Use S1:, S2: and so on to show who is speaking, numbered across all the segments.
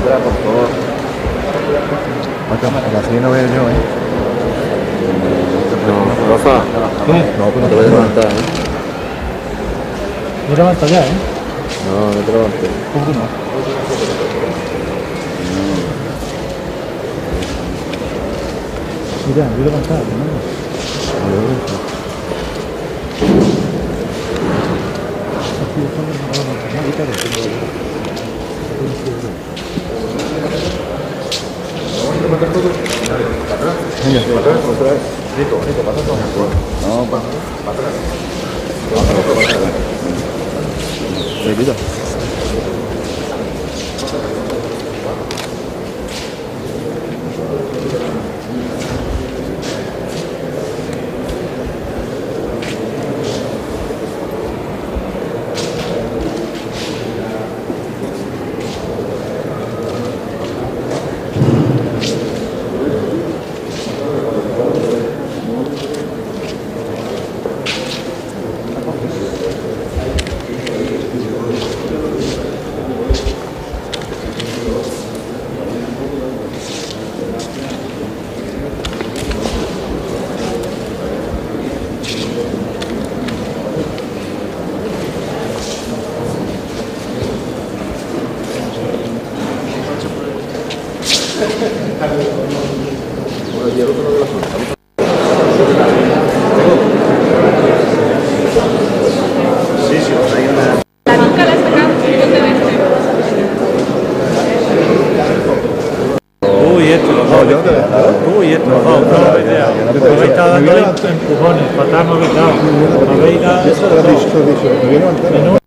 S1: atrás, por favor. Acá, así no veo yo, ¿eh? No, Rafa. No, pues no te vayas a levantar, ¿eh?
S2: No levanta ya, ¿eh?
S1: No, no te levantes.
S2: ¿Cómo que no? Mira, yo levantaba, ¿no? Thank you. Voy a levantar, ¿no? Aquí estamos en la hora, no, quítalo.
S1: No, pa. ¿Te quita?
S3: Nunca
S2: empujones. Habéis dado. Me habéis dado.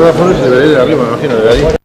S1: Debería de arriba, me imagino, de ahí.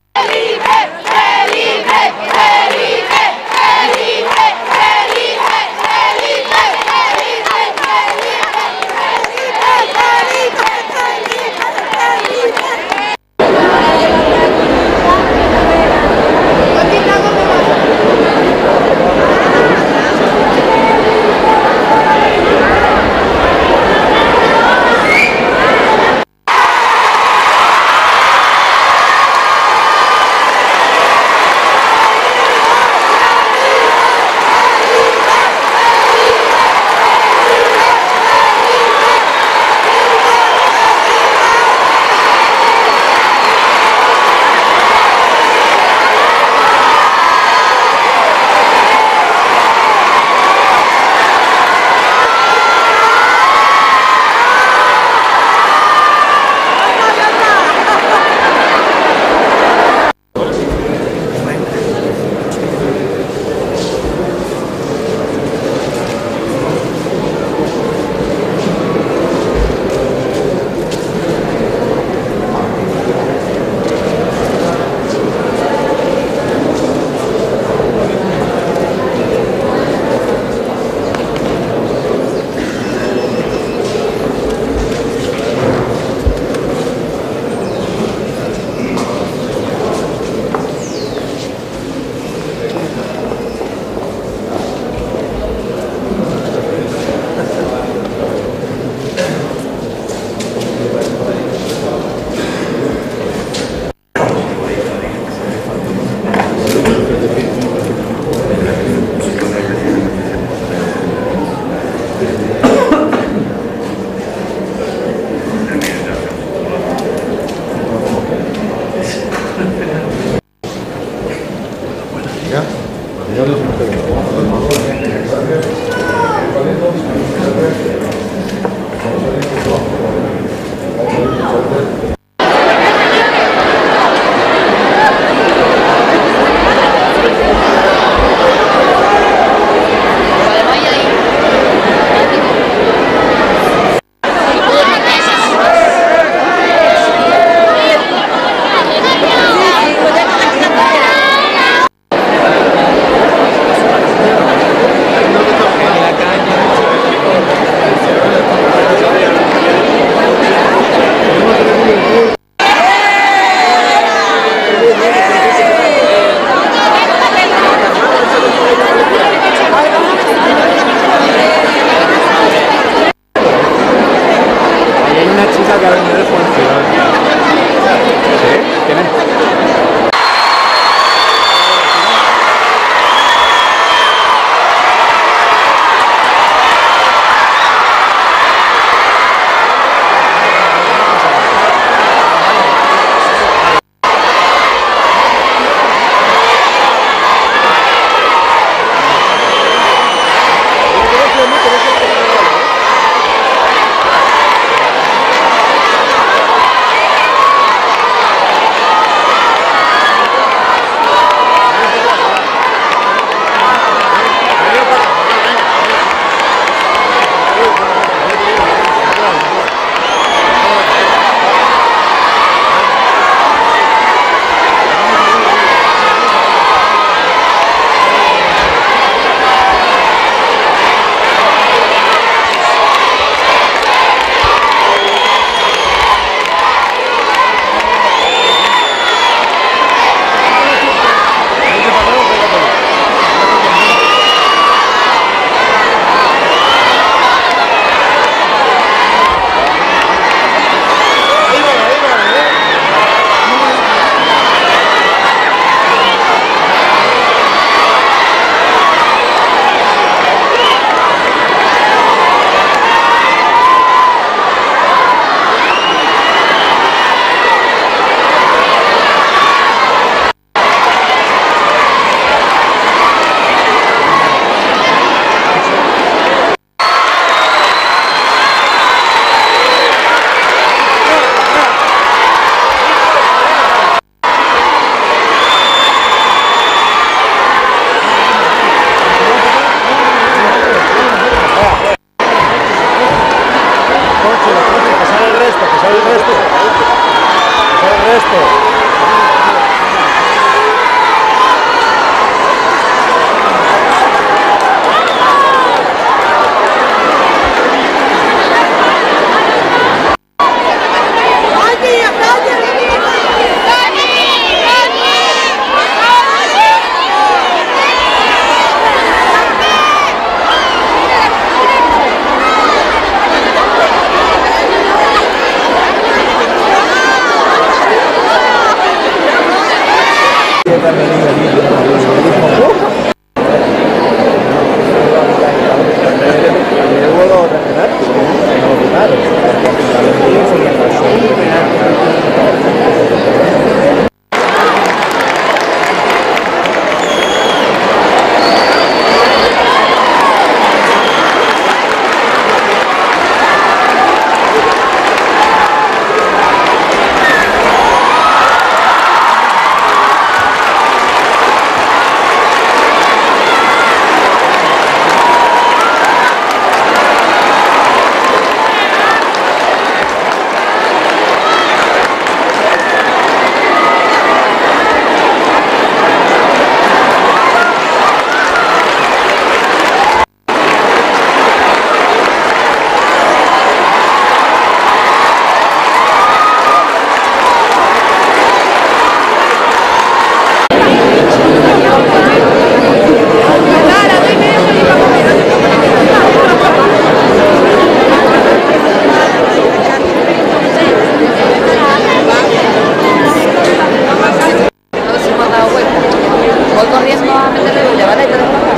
S4: voy
S2: corriendo a meterle y